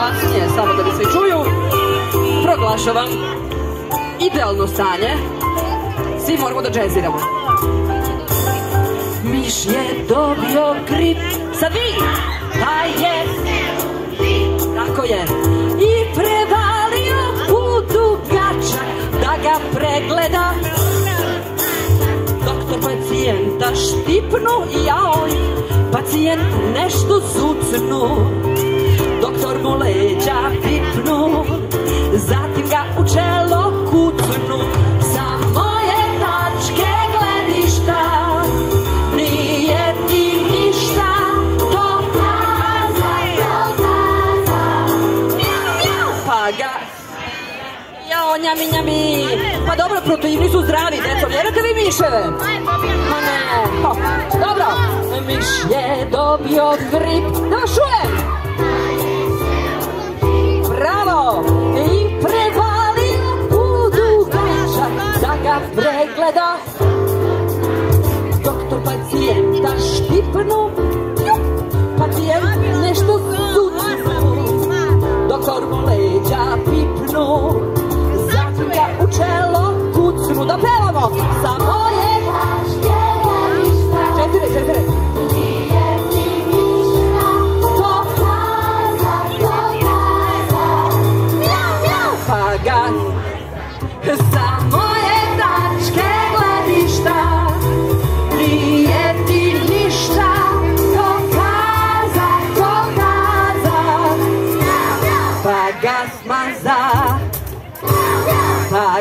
glasnije, samo da bi svi čuju. Proglašavam idealno stanje. Svi moramo da džeziramo. Miš je dobio grip, sad vi, pa je, tako je, i prevalio u dugačak da ga pregleda. Doktor pacijenta štipnu i jaoj, pacijent nešto zucnu. Ga u čelo kucnu. Sa moje tačke gledišta, nije ti ništa to kaza, to kaza. Pa ga Jao, njami, njami. Pa dobro, proteini su zdravi, deco. Vjerujete vi miševe? Ma ne. Ha, Dobro. Miš je dobio grip. Da vas pregleda. Doktor pacijenta štipnu. Pacijent nešto zucnu. Doktor mu leđa pipnu ga u čelo kucnu Da pevamo Sa moje Četiri, četiri Pa Pa ga smaza Pa